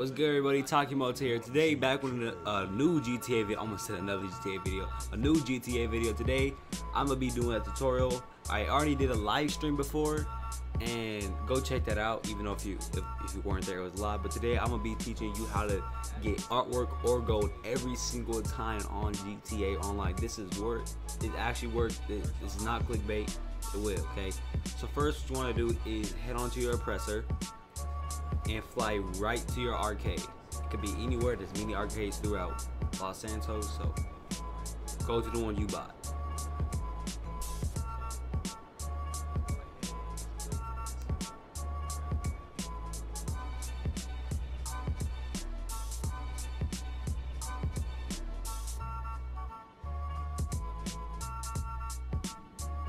What's good, everybody? Takimoto here. Today, back with a, new GTA video. I Almost said another GTA video. A new GTA video. Today, I'm gonna be doing a tutorial. I already did a live stream before, and go check that out. Even though if you if, if you weren't there, it was live. But today, I'm gonna be teaching you how to get artwork or gold every single time on GTA Online. This is work. It actually works. This is not clickbait. It will. Okay. So first, what you want to do is head onto your oppressor and fly right to your arcade. It could be anywhere. There's many arcades throughout Los Santos, so go to the one you bought.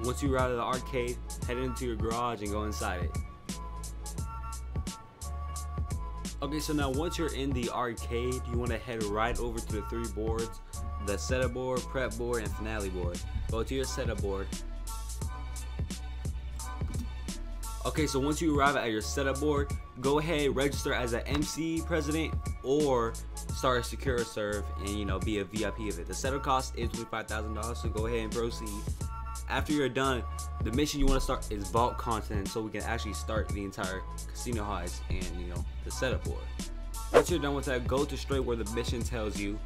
Once you're out of the arcade, head into your garage and go inside it. Okay, so now once you're in the arcade, you want to head right over to the three boards, the setup board, prep board, and finale board. Go to your setup board. Okay, so once you arrive at your setup board, go ahead, register as an MC president or start a SecuroServ and you know be a VIP of it. The setup cost is $25,000, so go ahead and proceed after you're done, the mission you want to start is vault content so we can actually start the entire casino heist and you know the setup for it. Once you're done with that, go to straight where the mission tells you.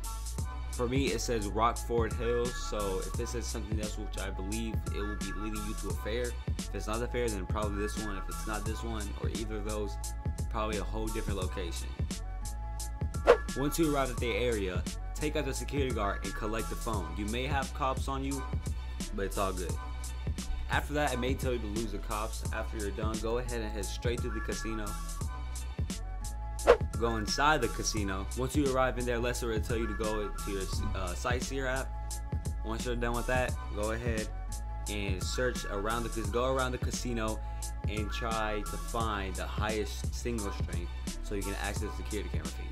For me, it says Rockford Hills, so if it says something else, which I believe it will be leading you to a fair. If it's not a fair, then probably this one. If it's not this one or either of those, probably a whole different location. Once you arrive at the area, take out the security guard and collect the phone. You may have cops on you, but it's all good. After that, it may tell you to lose the cops. After you're done, go ahead and head straight to the casino. Go inside the casino. Once you arrive in there, Lester will tell you to go to your uh, Sightseer app. Once you're done with that, go ahead and search around the go around the casino and try to find the highest single strength so you can access the security camera feed.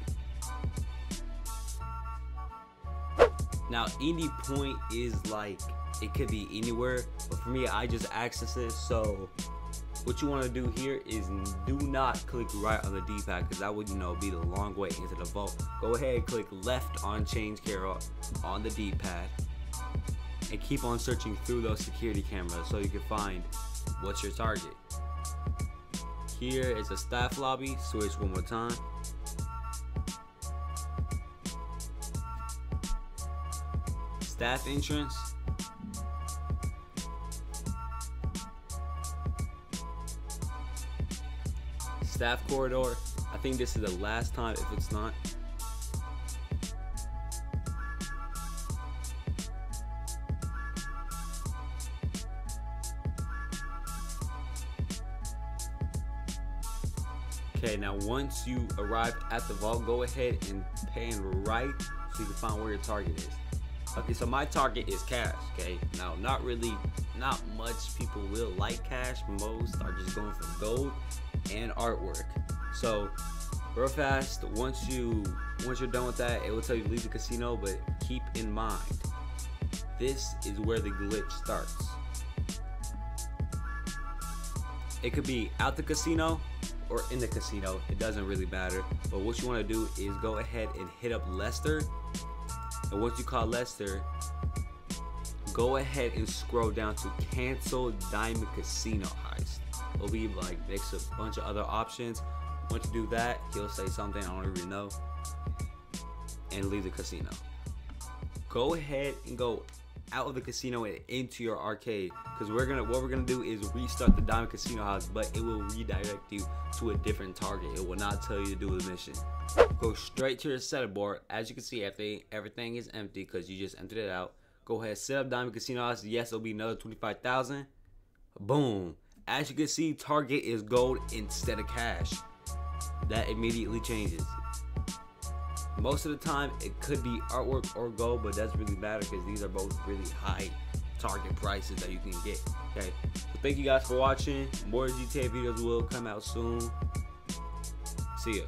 Now, any point is like it could be anywhere, but for me, I just access it. So, what you want to do here is do not click right on the D-pad because that would you know be the long way into the vault. Go ahead, click left on change carol on the D-pad, and keep on searching through those security cameras so you can find what's your target. Here is a staff lobby. Switch one more time. staff entrance. Staff corridor. I think this is the last time if it's not. Okay, now once you arrive at the vault, go ahead and pan right so you can find where your target is. Okay, so my target is cash, okay? Now, not really, not much people will like cash. Most are just going for gold and artwork. So, real fast, once you once you're done with that, it will tell you to leave the casino, but keep in mind, this is where the glitch starts. It could be out the casino or in the casino. It doesn't really matter. But what you want to do is go ahead and hit up Lester and once you call Lester, go ahead and scroll down to cancel Diamond Casino Heist. It'll be like mix a bunch of other options. Once you do that, he'll say something I don't even know, and leave the casino. Go ahead and go out of the casino and into your arcade because we're gonna what we're gonna do is restart the diamond casino heist but it will redirect you to a different target. It will not tell you to do the mission. Go straight to your setup board. As you can see everything everything is empty because you just emptied it out. Go ahead set up diamond casino heist. Yes it'll be another 25,000 boom as you can see target is gold instead of cash that immediately changes most of the time, it could be artwork or gold, but that's really matter because these are both really high target prices that you can get. Okay, so thank you guys for watching. More GTA videos will come out soon. See ya.